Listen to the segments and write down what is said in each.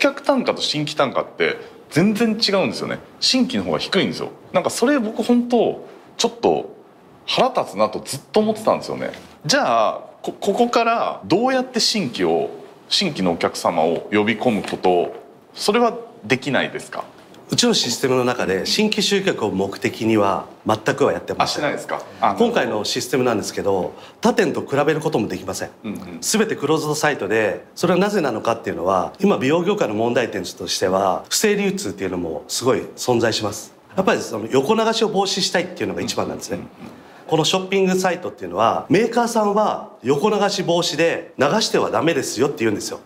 客単価と新規単価って全然違うんですよね。新規の方が低いんですよ。なんかそれ僕本当ちょっと腹立つなとずっと思ってたんですよね。じゃあこここからどうやって新規を新規のお客様を呼び込むことそれはできないですか？うちのシステムの中で新規集客を目的には全くはやってまあせん。してないですか？あ今回のシステムなんですけど他店と比べることもできません、うんうん。全てクローズドサイトでそれはなぜなのかっていうのは今美容業界の問題点としては不正流通っていうのもすごい存在します。やっぱりその横流しを防止したいっていうのが一番なんですね、このショッピングサイトっていうのはメーカーさんは横流し防止で流してはダメですよって言うんですよ、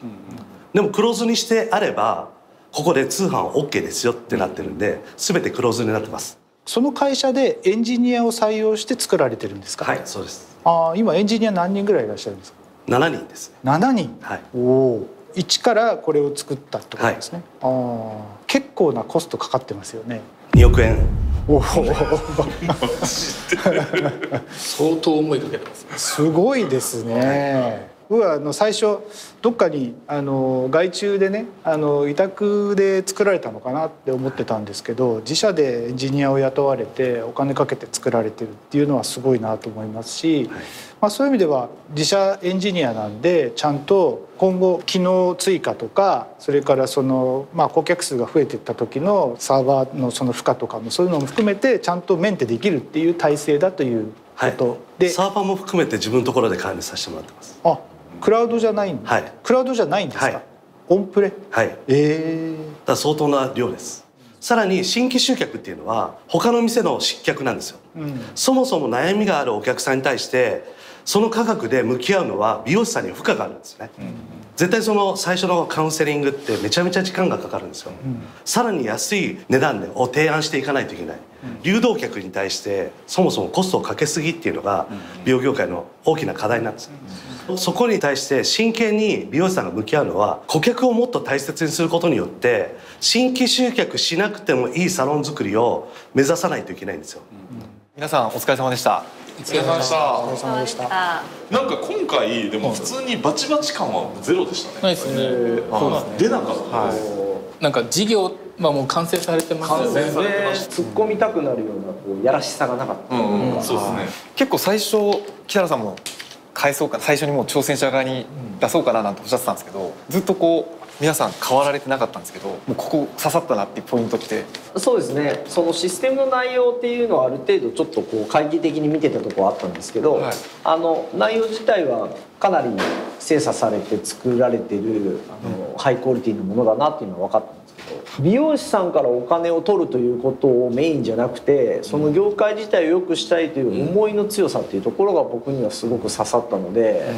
でもクローズにしてあればここで通販は OK ですよってなってるんで全てクローズになってます。その会社でエンジニアを採用して作られてるんですか？はいそうです。ああ今エンジニア何人ぐらいいらっしゃるんですか？7人です。ね7人？はい。おお一からこれを作ったってことですね、ああ結構なコストかかってますよね。2億円。おお 相当思いかけてますすごいですね。僕はあの最初どっかにあの外注でねあの委託で作られたのかなって思ってたんですけど自社でエンジニアを雇われてお金かけて作られてるっていうのはすごいなと思いますし、まあ、そういう意味では自社エンジニアなんでちゃんと今後機能追加とかそれからその、まあ、顧客数が増えていった時のサーバーのその負荷とかもそういうのも含めてちゃんとメンテできるっていう体制だということで、サーバーも含めて自分のところで管理させてもらってます。あクラウドじゃないんはい。クラウドじゃないんですか、はい。オンプレ？はい。ええら相当な量です。さらに新規集客っていうのは他の店の失脚なんですよ、うん。そもそも悩みがあるお客さんに対してその価格で向き合うのは美容師さんには負荷があるんですね、絶対その最初のカウンセリングってめちゃめちゃ時間がかかるんですよ、さらに安い値段でを提案していかないといけない、流動客に対してそもそもコストをかけすぎっていうのが美容業界の大きな課題なんです、そこに対して真剣に美容師さんが向き合うのは顧客をもっと大切にすることによって新規集客しなくてもいいサロン作りを目指さないといけないんですよ、皆さんお疲れ様でした。お疲れ様でした。お疲れ様でした。なんか今回でも普通にバチバチ感はゼロでしたね。ないですね。はい出なかった。ですなんか事業まあもう完成されてますよね。完成されてました突っ込みたくなるようなこうやらしさがなかった、うんうん。そうですね。結構最初北原さんも返そうか最初にもう挑戦者側に出そうかななんておっしゃってたんですけどずっとこう皆さん変わられてなかったんですけどもうここ刺さったなっていうポイントって。そうですね。そのシステムの内容っていうのはある程度ちょっとこう懐疑的に見てたところあったんですけど、はい。あの内容自体はかなり精査されて作られてるあの、ハイクオリティのものだなっていうのは分かったんですけど美容師さんからお金を取るということをメインじゃなくてその業界自体を良くしたいという思いの強さっていうところが僕にはすごく刺さったので、